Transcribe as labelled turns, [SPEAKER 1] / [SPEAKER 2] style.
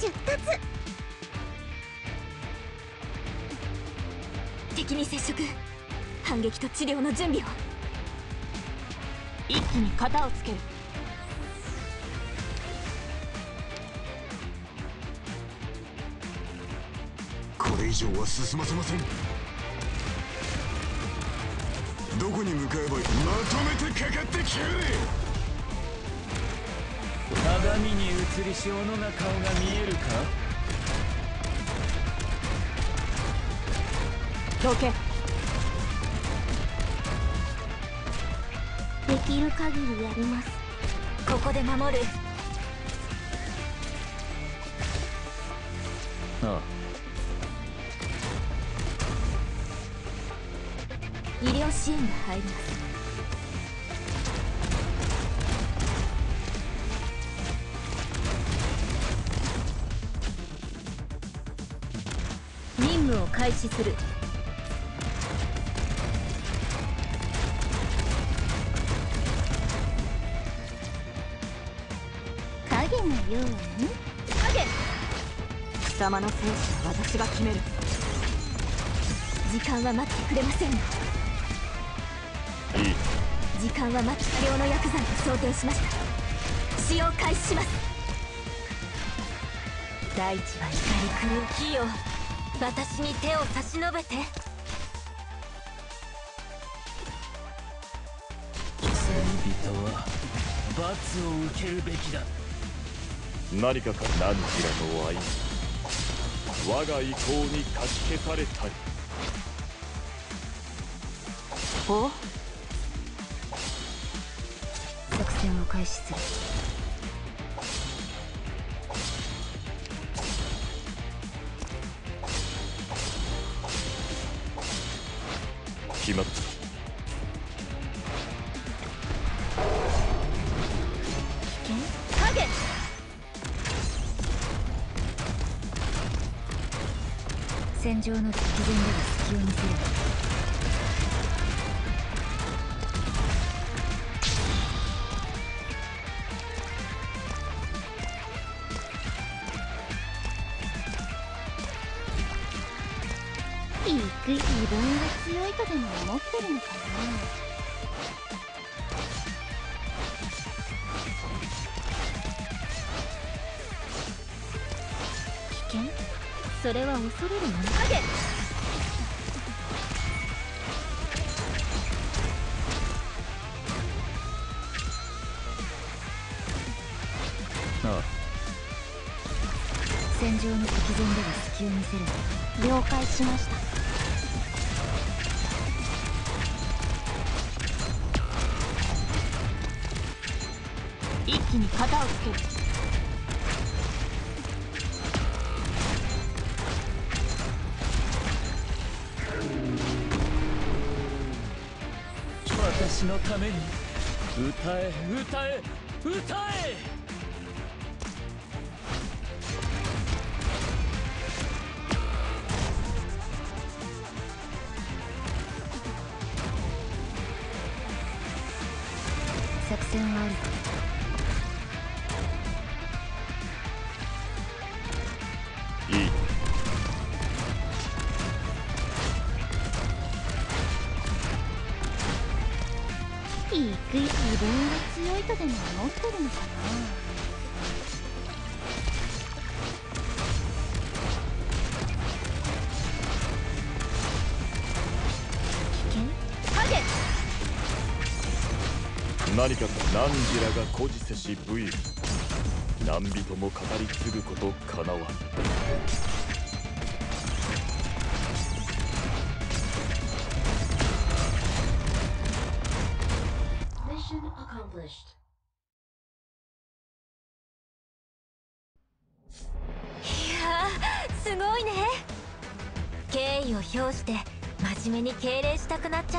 [SPEAKER 1] 出発。敵に接触。反撃と治療の準備を。
[SPEAKER 2] 一気に型をつける。
[SPEAKER 3] これ以上は進ませません。どこに向かえばまとめてかかってきやがれ。
[SPEAKER 4] 鏡に映りし斧が顔が見えるか？
[SPEAKER 2] どけ。
[SPEAKER 1] できる限りやります。ここで守る。
[SPEAKER 4] ああ。
[SPEAKER 1] 医療支援が入ります任務を開始する。影のように？影。
[SPEAKER 2] 貴様の生死は私が決める。
[SPEAKER 1] 時間は待ってくれません。よ
[SPEAKER 3] いい。
[SPEAKER 1] 時間は待ち多量の薬剤と想定しました。使用開始します。大地は怒り狂う火よ私に手を差し伸べて。
[SPEAKER 4] 罪人は罰を受けるべきだ。
[SPEAKER 5] 何かか何ちらの愛我が意向にかき消されたり。
[SPEAKER 2] お？
[SPEAKER 1] 作戦を開始する
[SPEAKER 5] 決まった。
[SPEAKER 1] 戦場の直前では隙を見せる。いく自分が強いとでも思ってるのかな危険それは恐れるもの影
[SPEAKER 4] ああ。
[SPEAKER 1] 戦場の直前では隙を見せる了解しました。
[SPEAKER 2] 一気に型をつける。
[SPEAKER 4] 私のために歌え歌え歌え。
[SPEAKER 1] 作戦はある。
[SPEAKER 5] いい。
[SPEAKER 1] いく。自分が強いとでも思ってるのかな。
[SPEAKER 5] 何かか何時らが孤児せし武勇何人も語り継ぐことかなわ
[SPEAKER 1] すごいね。敬意を表して真面目に敬礼したくなっちゃった。